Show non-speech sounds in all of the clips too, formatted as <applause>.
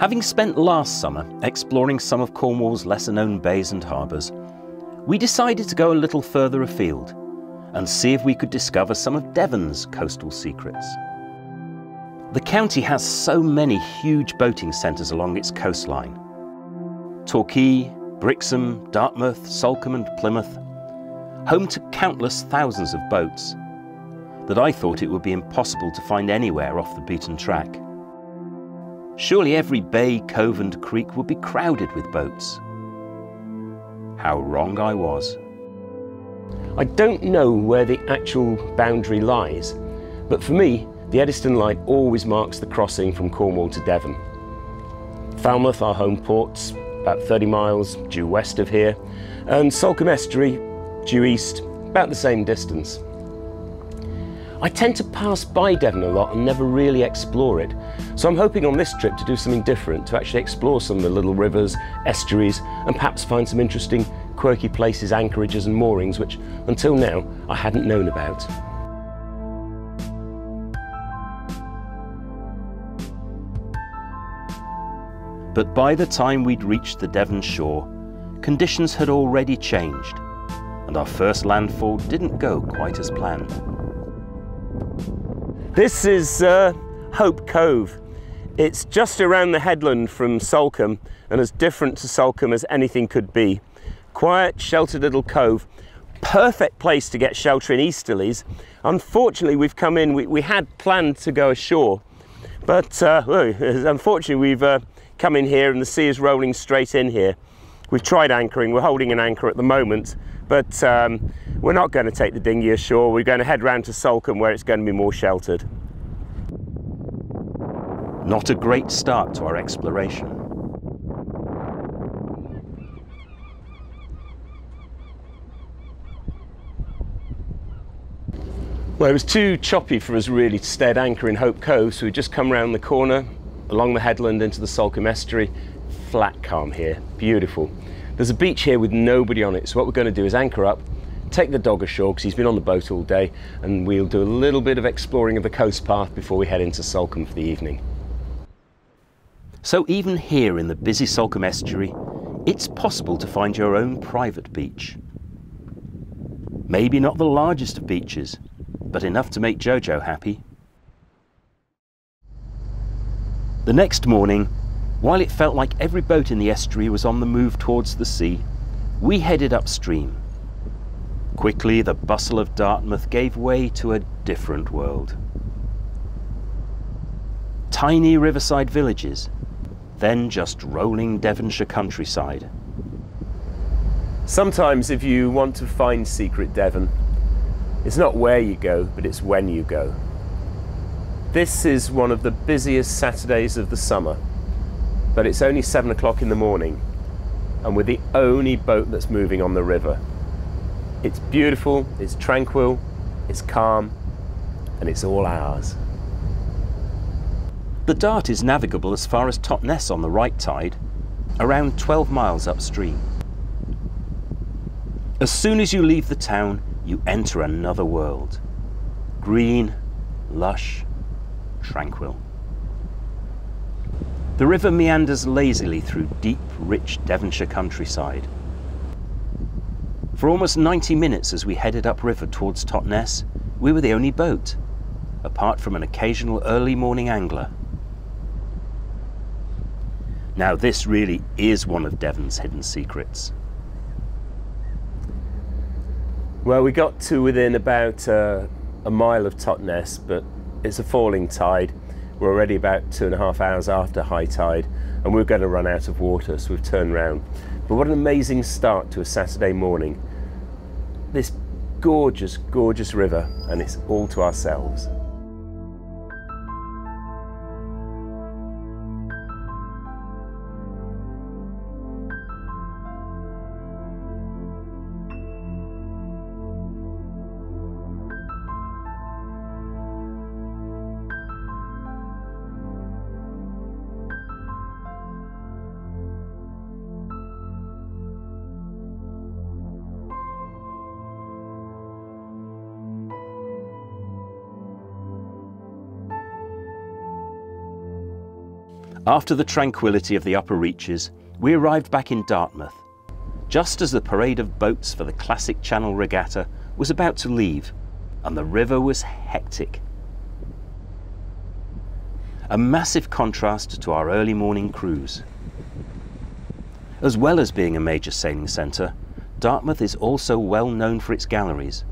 Having spent last summer exploring some of Cornwall's lesser known bays and harbours, we decided to go a little further afield and see if we could discover some of Devon's coastal secrets. The county has so many huge boating centres along its coastline. Torquay, Brixham, Dartmouth, Salcombe and Plymouth, home to countless thousands of boats, that I thought it would be impossible to find anywhere off the beaten track. Surely every bay, cove and creek would be crowded with boats. How wrong I was. I don't know where the actual boundary lies, but for me, the Eddystone Line always marks the crossing from Cornwall to Devon. Falmouth, our home port's about 30 miles due west of here, and Salcombe Estuary, due east, about the same distance. I tend to pass by Devon a lot and never really explore it, so I'm hoping on this trip to do something different, to actually explore some of the little rivers, estuaries, and perhaps find some interesting quirky places, anchorages and moorings which until now I hadn't known about. But by the time we'd reached the Devon shore, conditions had already changed, and our first landfall didn't go quite as planned. This is uh, Hope Cove. It's just around the headland from Salcombe and as different to Salcombe as anything could be. Quiet, sheltered little cove. Perfect place to get shelter in easterlies. Unfortunately, we've come in, we, we had planned to go ashore, but uh, <laughs> unfortunately we've uh, come in here and the sea is rolling straight in here. We've tried anchoring, we're holding an anchor at the moment, but um, we're not going to take the dinghy ashore. We're going to head round to Salcombe where it's going to be more sheltered. Not a great start to our exploration. Well, it was too choppy for us really to stay at anchor in Hope Cove, so we just come round the corner, along the headland into the Salcombe estuary. Flat calm here, beautiful. There's a beach here with nobody on it, so what we're going to do is anchor up, take the dog ashore because he's been on the boat all day, and we'll do a little bit of exploring of the coast path before we head into Salcombe for the evening. So even here in the busy Salcombe estuary, it's possible to find your own private beach. Maybe not the largest of beaches, but enough to make Jojo happy. The next morning, while it felt like every boat in the estuary was on the move towards the sea, we headed upstream. Quickly, the bustle of Dartmouth gave way to a different world. Tiny riverside villages, then just rolling Devonshire countryside. Sometimes if you want to find secret Devon, it's not where you go, but it's when you go. This is one of the busiest Saturdays of the summer, but it's only seven o'clock in the morning, and we're the only boat that's moving on the river. It's beautiful, it's tranquil, it's calm, and it's all ours. The Dart is navigable as far as Totnes on the right tide, around 12 miles upstream. As soon as you leave the town, you enter another world. Green, lush, tranquil. The river meanders lazily through deep, rich Devonshire countryside. For almost 90 minutes as we headed upriver towards Totnes, we were the only boat, apart from an occasional early morning angler. Now this really is one of Devon's hidden secrets. Well, we got to within about uh, a mile of Totnes, but it's a falling tide. We're already about two and a half hours after high tide, and we're going to run out of water, so we've turned round. But what an amazing start to a Saturday morning. This gorgeous, gorgeous river, and it's all to ourselves. After the tranquility of the upper reaches, we arrived back in Dartmouth, just as the parade of boats for the classic Channel Regatta was about to leave, and the river was hectic. A massive contrast to our early morning cruise. As well as being a major sailing centre, Dartmouth is also well known for its galleries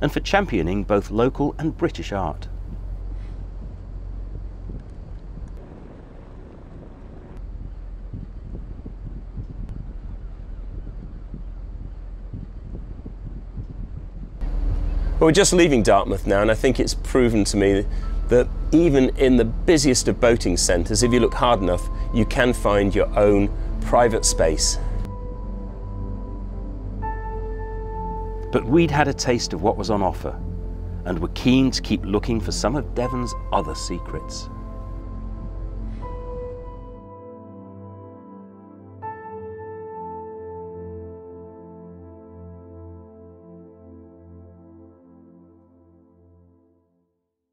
and for championing both local and British art. Well, we're just leaving Dartmouth now, and I think it's proven to me that even in the busiest of boating centres, if you look hard enough, you can find your own private space. But we'd had a taste of what was on offer, and were keen to keep looking for some of Devon's other secrets.